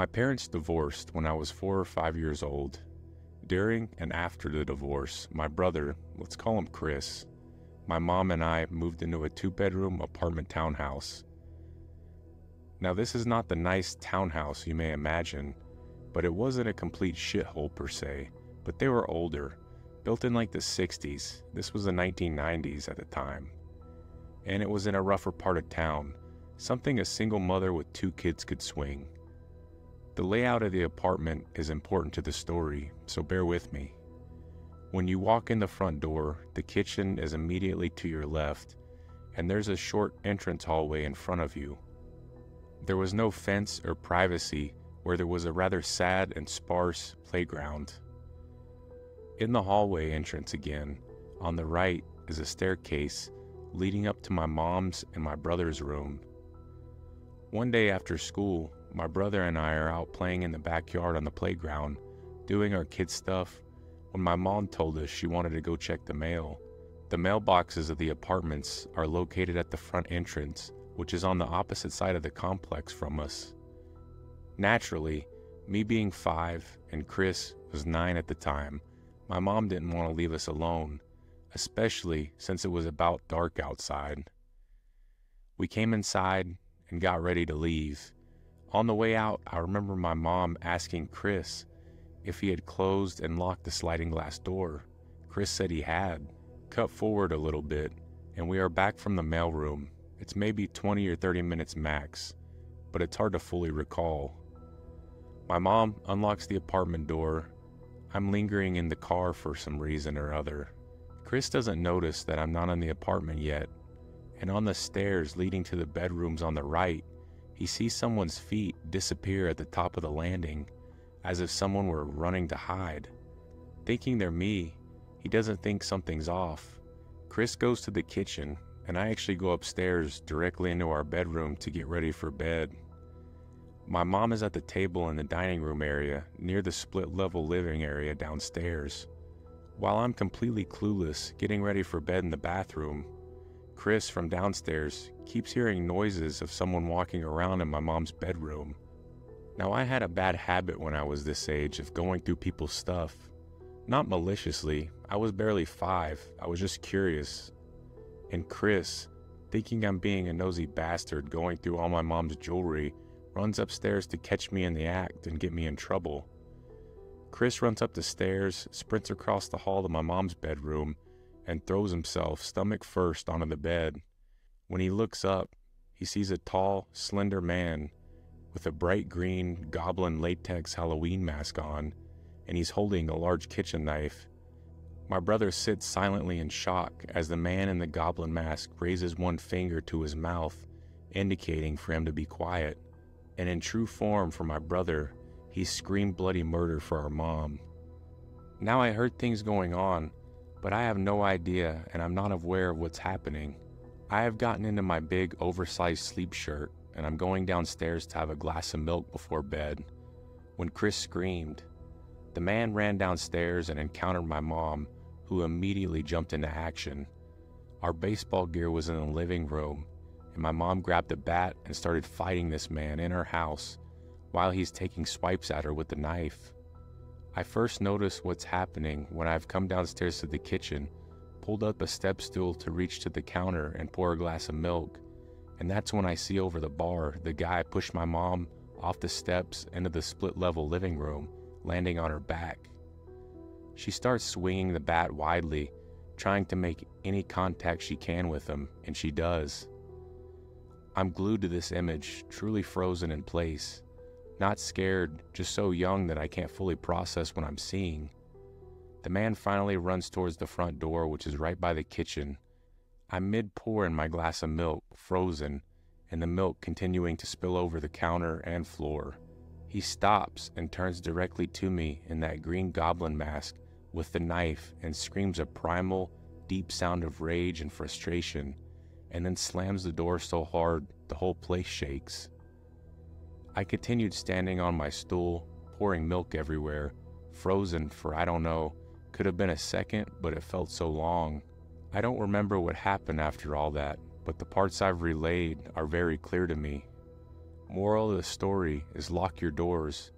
My parents divorced when I was four or five years old. During and after the divorce, my brother, let's call him Chris, my mom and I moved into a two bedroom apartment townhouse. Now, this is not the nice townhouse you may imagine, but it wasn't a complete shithole per se, but they were older, built in like the 60s. This was the 1990s at the time. And it was in a rougher part of town, something a single mother with two kids could swing. The layout of the apartment is important to the story, so bear with me. When you walk in the front door, the kitchen is immediately to your left, and there's a short entrance hallway in front of you. There was no fence or privacy where there was a rather sad and sparse playground. In the hallway entrance again, on the right is a staircase leading up to my mom's and my brother's room. One day after school, my brother and I are out playing in the backyard on the playground, doing our kid stuff, when my mom told us she wanted to go check the mail. The mailboxes of the apartments are located at the front entrance, which is on the opposite side of the complex from us. Naturally, me being five and Chris was nine at the time, my mom didn't want to leave us alone, especially since it was about dark outside. We came inside and got ready to leave. On the way out, I remember my mom asking Chris if he had closed and locked the sliding glass door. Chris said he had. Cut forward a little bit, and we are back from the mailroom. It's maybe 20 or 30 minutes max, but it's hard to fully recall. My mom unlocks the apartment door. I'm lingering in the car for some reason or other. Chris doesn't notice that I'm not in the apartment yet, and on the stairs leading to the bedrooms on the right, he sees someone's feet disappear at the top of the landing as if someone were running to hide. Thinking they're me, he doesn't think something's off. Chris goes to the kitchen, and I actually go upstairs directly into our bedroom to get ready for bed. My mom is at the table in the dining room area near the split level living area downstairs. While I'm completely clueless, getting ready for bed in the bathroom, Chris from downstairs keeps hearing noises of someone walking around in my mom's bedroom. Now, I had a bad habit when I was this age of going through people's stuff. Not maliciously, I was barely five, I was just curious. And Chris, thinking I'm being a nosy bastard going through all my mom's jewelry, runs upstairs to catch me in the act and get me in trouble. Chris runs up the stairs, sprints across the hall to my mom's bedroom, and throws himself stomach first onto the bed. When he looks up, he sees a tall, slender man with a bright green goblin latex Halloween mask on, and he's holding a large kitchen knife. My brother sits silently in shock as the man in the goblin mask raises one finger to his mouth, indicating for him to be quiet. And in true form for my brother, he screamed bloody murder for our mom. Now I heard things going on, but I have no idea and I'm not aware of what's happening. I have gotten into my big oversized sleep shirt and I'm going downstairs to have a glass of milk before bed when Chris screamed. The man ran downstairs and encountered my mom, who immediately jumped into action. Our baseball gear was in the living room, and my mom grabbed a bat and started fighting this man in her house while he's taking swipes at her with the knife. I first notice what's happening when I've come downstairs to the kitchen, pulled up a step stool to reach to the counter and pour a glass of milk, and that's when I see over the bar the guy push my mom off the steps into the split level living room, landing on her back. She starts swinging the bat widely, trying to make any contact she can with him, and she does. I'm glued to this image, truly frozen in place. Not scared, just so young that I can't fully process what I'm seeing. The man finally runs towards the front door, which is right by the kitchen, I'm mid pouring my glass of milk, frozen, and the milk continuing to spill over the counter and floor. He stops and turns directly to me in that green goblin mask with the knife and screams a primal, deep sound of rage and frustration, and then slams the door so hard the whole place shakes. I continued standing on my stool, pouring milk everywhere, frozen for I don't know, could have been a second, but it felt so long. I don't remember what happened after all that, but the parts I've relayed are very clear to me. Moral of the story is lock your doors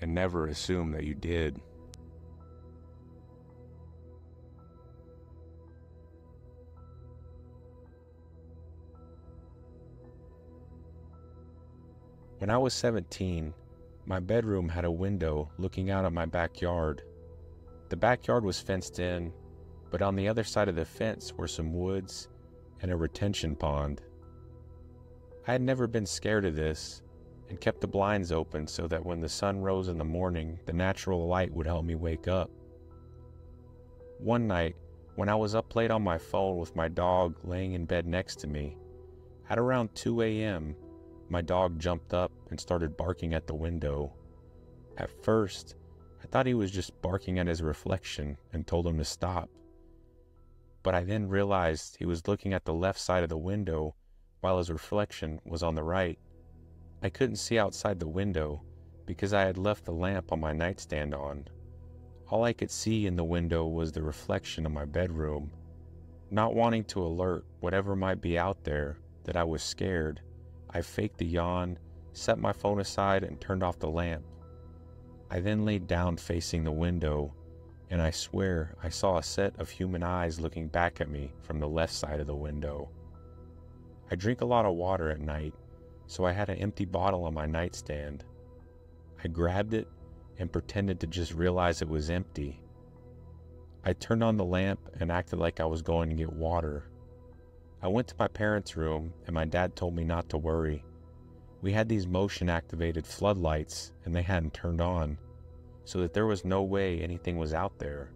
and never assume that you did. When I was 17, my bedroom had a window looking out at my backyard. The backyard was fenced in, but on the other side of the fence were some woods and a retention pond. I had never been scared of this and kept the blinds open so that when the sun rose in the morning, the natural light would help me wake up. One night, when I was up late on my phone with my dog laying in bed next to me, at around 2 a.m., my dog jumped up and started barking at the window. At first, I thought he was just barking at his reflection and told him to stop. But I then realized he was looking at the left side of the window while his reflection was on the right. I couldn't see outside the window because I had left the lamp on my nightstand on. All I could see in the window was the reflection of my bedroom. Not wanting to alert whatever might be out there that I was scared, I faked a yawn, set my phone aside, and turned off the lamp. I then laid down facing the window, and I swear I saw a set of human eyes looking back at me from the left side of the window. I drink a lot of water at night, so I had an empty bottle on my nightstand. I grabbed it and pretended to just realize it was empty. I turned on the lamp and acted like I was going to get water. I went to my parents' room, and my dad told me not to worry. We had these motion activated floodlights, and they hadn't turned on, so that there was no way anything was out there.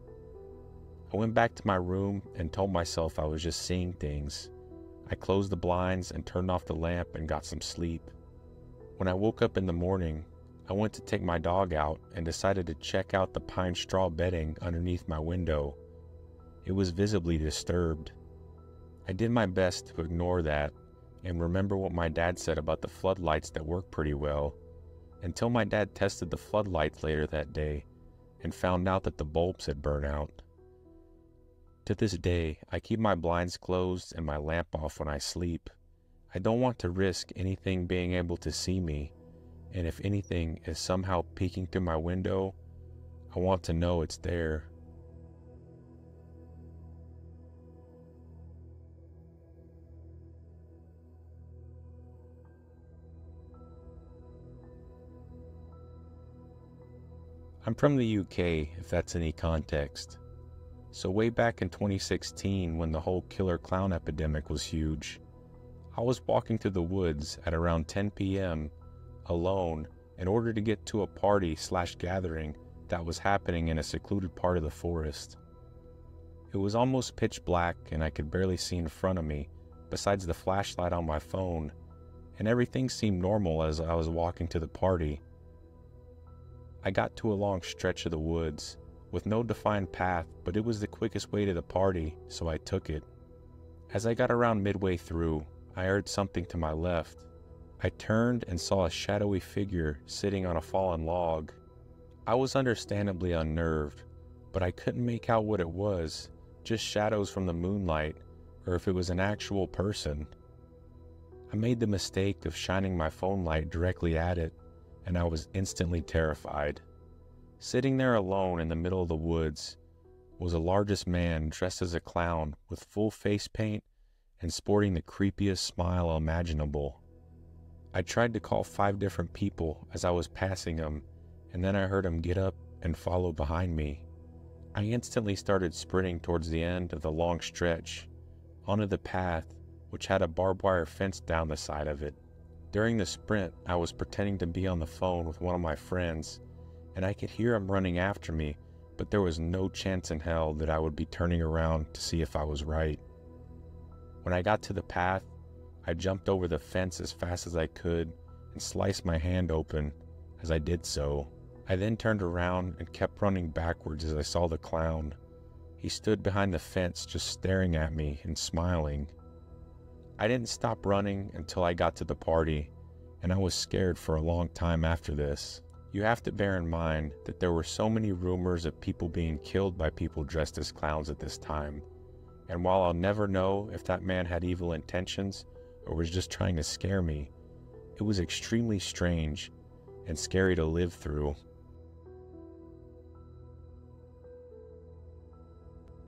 I went back to my room and told myself I was just seeing things. I closed the blinds and turned off the lamp and got some sleep. When I woke up in the morning, I went to take my dog out and decided to check out the pine straw bedding underneath my window. It was visibly disturbed. I did my best to ignore that and remember what my dad said about the floodlights that work pretty well, until my dad tested the floodlights later that day and found out that the bulbs had burned out. To this day, I keep my blinds closed and my lamp off when I sleep. I don't want to risk anything being able to see me, and if anything is somehow peeking through my window, I want to know it's there. I'm from the UK, if that's any context. So, way back in 2016, when the whole killer clown epidemic was huge, I was walking through the woods at around 10 p.m. alone in order to get to a party slash gathering that was happening in a secluded part of the forest. It was almost pitch black and I could barely see in front of me, besides the flashlight on my phone, and everything seemed normal as I was walking to the party I got to a long stretch of the woods, with no defined path, but it was the quickest way to the party, so I took it. As I got around midway through, I heard something to my left. I turned and saw a shadowy figure sitting on a fallen log. I was understandably unnerved, but I couldn't make out what it was, just shadows from the moonlight, or if it was an actual person. I made the mistake of shining my phone light directly at it, and I was instantly terrified. Sitting there alone in the middle of the woods was a largest man dressed as a clown with full face paint and sporting the creepiest smile imaginable. I tried to call five different people as I was passing him, and then I heard him get up and follow behind me. I instantly started sprinting towards the end of the long stretch, onto the path, which had a barbed wire fence down the side of it. During the sprint, I was pretending to be on the phone with one of my friends, and I could hear him running after me, but there was no chance in hell that I would be turning around to see if I was right. When I got to the path, I jumped over the fence as fast as I could and sliced my hand open as I did so. I then turned around and kept running backwards as I saw the clown. He stood behind the fence just staring at me and smiling. I didn't stop running until I got to the party, and I was scared for a long time after this. You have to bear in mind that there were so many rumors of people being killed by people dressed as clowns at this time, and while I'll never know if that man had evil intentions or was just trying to scare me, it was extremely strange and scary to live through